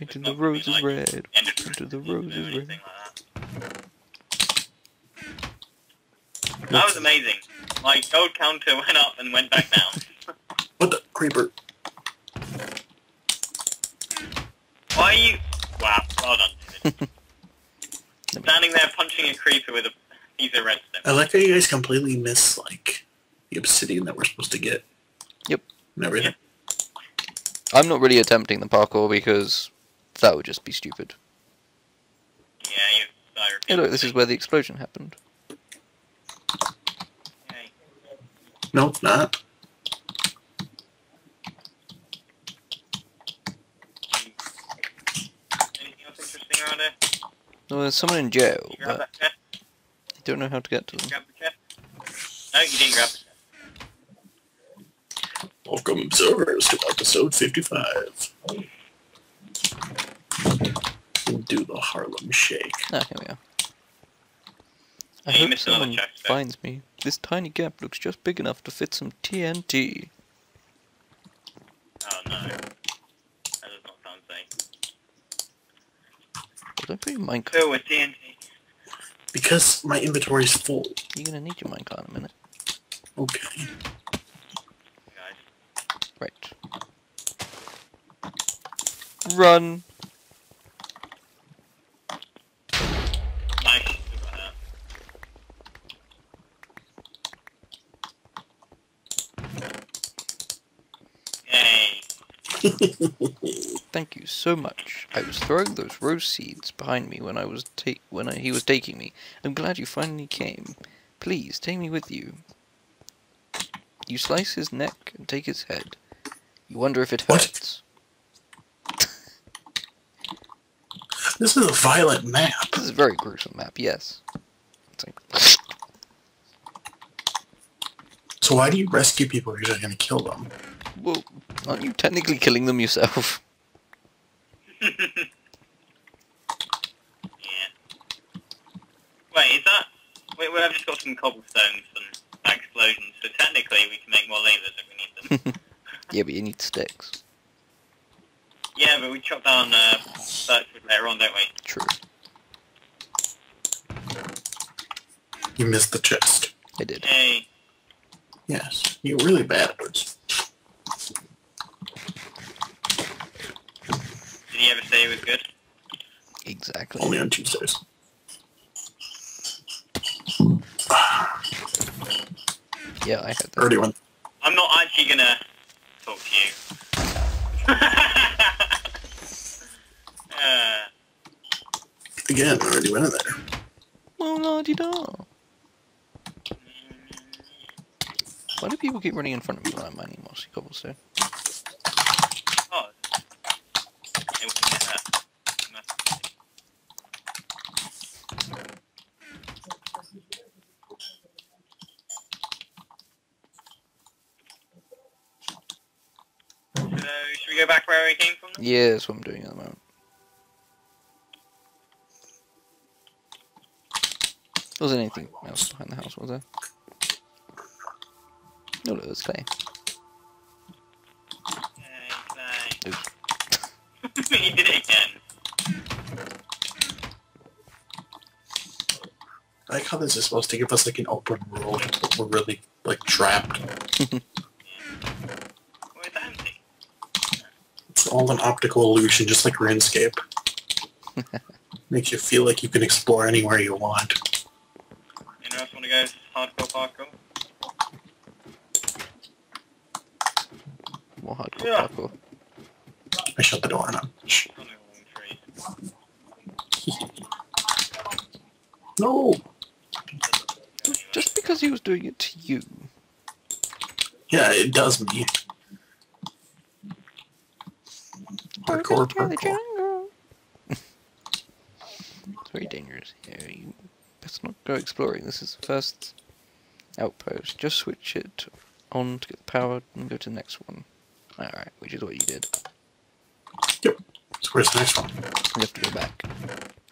Painting the not gonna be roses like red. Ender Painting the roses red. like that. That was amazing. My gold counter went up and went back down. What the creeper? Why are you... Wow, well done, David. Let me- Standing there punching a creeper with a piece of redstone. I like how you guys completely miss like the obsidian that we're supposed to get. Yep. And everything. I'm not really attempting the parkour because that would just be stupid. Yeah, you... I Hey look, this is where the explosion happened. Okay. No, it's not. Anything else interesting around here? Well, there's someone in jail, Did you grab but that chest? I don't know how to get to them. grab the chest? No, you didn't grab the chest. Welcome observers to episode 55. Do the Harlem Shake. Ah, here we are. I Yeah, you hope someone finds me. This tiny gap looks just big enough to fit some TNT. Oh no. That does not sound safe. Don't put your minecart. Fill with TNT. Because my inventory is full. You're gonna need your minecart in a minute. Okay. Guys. Right. Run! Nice. Look at that. Yay. Thank you so much. I was throwing those rose seeds behind me when I was ta- when I, he was taking me. I'm glad you finally came. Please take me with you. You slice his neck and take his head. You wonder if it What? This is a violent map. This is a very gruesome map. Yes. It's like, So why do you rescue people if you're just gonna kill them? well, aren't you technically killing them yourself? Yeah. Wait, is that... Wait, well, I've just got some cobblestones and that explosion, so technically we can make more lasers if we need them. Yeah, but you need sticks. yeah, but we chop down uh, birchwood later on. True. You missed the chest. I did. Yay. Yes. You're really bad at this. Did he ever say it was good? Exactly. Only on Tuesdays. Yeah, I had that. Already went. I'm not actually gonna talk to you. uh, Again, already went in there. Oh, la di da. Why do people keep running in front of me when I'm mining mossy cobblestone? oh. It wouldn't get hurt. So, should we go back where we came from? then? Yeah, that's what I'm doing at the moment. Wasn't anything else behind the house, was there? No, look, there's clay. Okay, Oops. so- you did it again. I like how this is supposed to give us like an open world, but we're really like trapped. Where's? It's all an optical illusion, just like RuneScape. Makes you feel like you can explore anywhere you want. Anyone else want to go hardcore? More hardcore Yeah. parkour. I shut the door now. Shh. I don't know, long trees. No. Just because he was doing it to you. Yeah, it does me. Hardcore, parkour. it's very dangerous best not go exploring. This is the first outpost. Just switch it on to get the power and go to the next one. Alright, which is what you did. Yep. So where's the next one? You have to go back.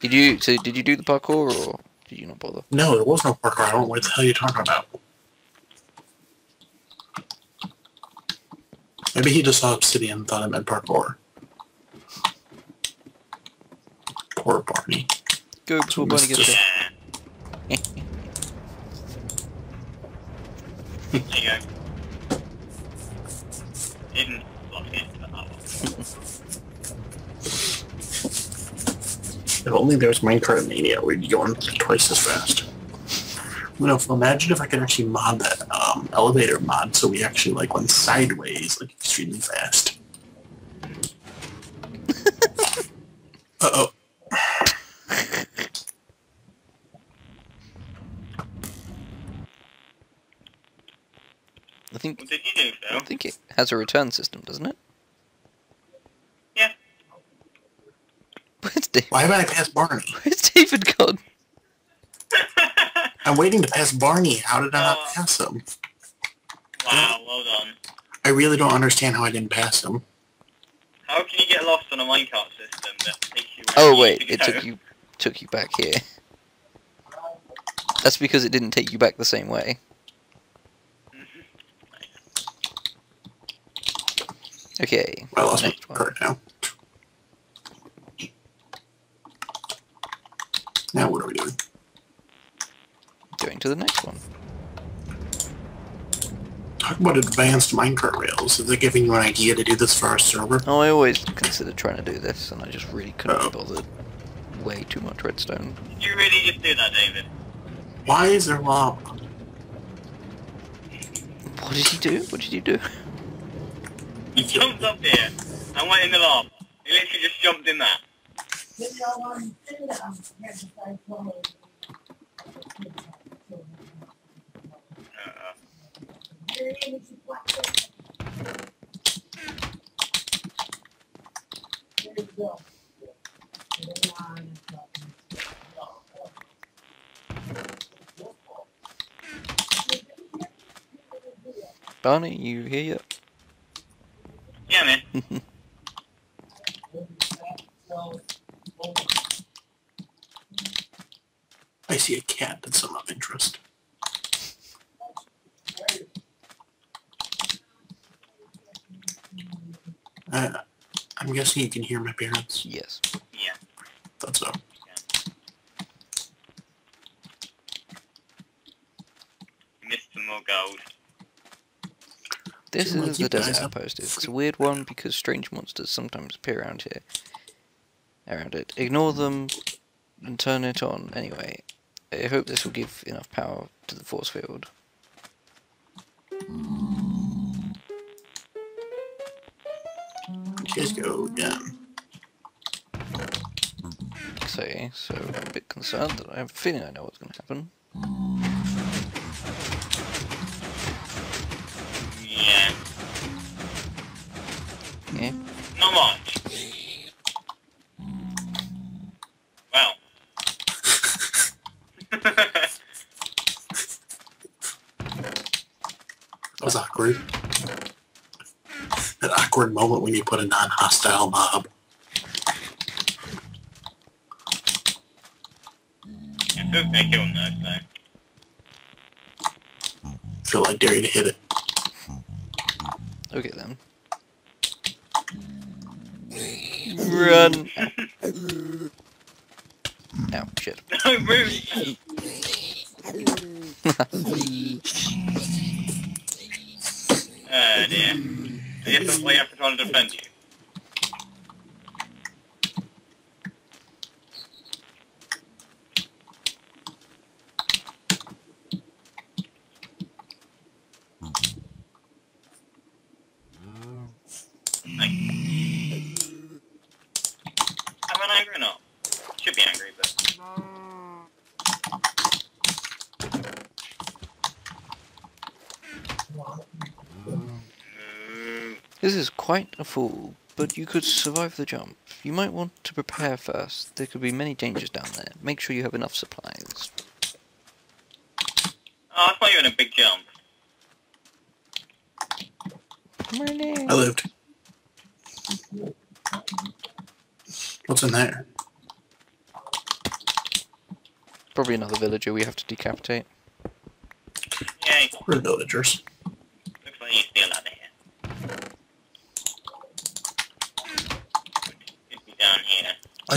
Did you so did you do the parkour or did you not bother? No, there was no parkour. I don't know what the hell you're talking about. Maybe he just saw obsidian and thought it meant parkour. Poor Barney. Go before Barney gets Just- If only there was Minecart Mania, we'd be going twice as fast. You know, imagine if I could actually mod that um, elevator mod so we actually like went sideways, like extremely fast. uh oh. I think What did you do, I think it has a return system, doesn't it? Yeah. Where's David? Why haven't I passed Barney? Where's David gone? I'm waiting to pass Barney. How did I not Oh. pass him? wow, well done. I really don't understand how I didn't pass him. How can you get lost on a minecart system that takes you Oh wait, you need it to took you took you back here. That's because it didn't take you back the same way. Mm-hmm. Okay. I lost my card now. Now what are we doing? Going to the next one. Talk about advanced Minecraft Rails. Is it giving you an idea to do this for our server? Oh, I always considered trying to do this, and I just really couldn't Oh. be bothered. Way too much redstone. Did you really just do that, David? Why is there lava? What did he do? What did he do? He jumped up here and went in the lava. He literally just jumped in that. Barney, you here yet? yeah, man. I see a cat that's some of interest. Uh, I'm guessing you can hear my parents. yes. Yeah. Thought so. Mr. some more gold. This is the desert guys outpost. It's a weird one because strange monsters sometimes appear around here. Around it. Ignore them and turn it on anyway. I hope this will give enough power to the force field. You guys go again. Say, so I'm a bit concerned that I have a feeling I know what's going to happen. Yeah. Yeah. Not much. Well. That was awkward. That awkward moment when you put a non-hostile mob. it feels like killing though, so. feel like dare you to hit it. Okay then. Run! Ow, shit. Move! Oh. I guess you have to try to defend you. Thank you. Am I angry or not? Should be angry, but... Moo. This is quite a fall, but you could survive the jump. You might want to prepare first. There could be many dangers down there. Make sure you have enough supplies. Oh, I thought you were in a big jump. I lived. What's in there? Probably another villager we have to decapitate. Yay. We're villagers.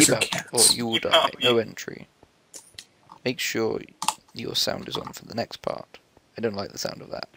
Keep out. Or you will die. No entry. Make sure your sound is on for the next part. I don't like the sound of that.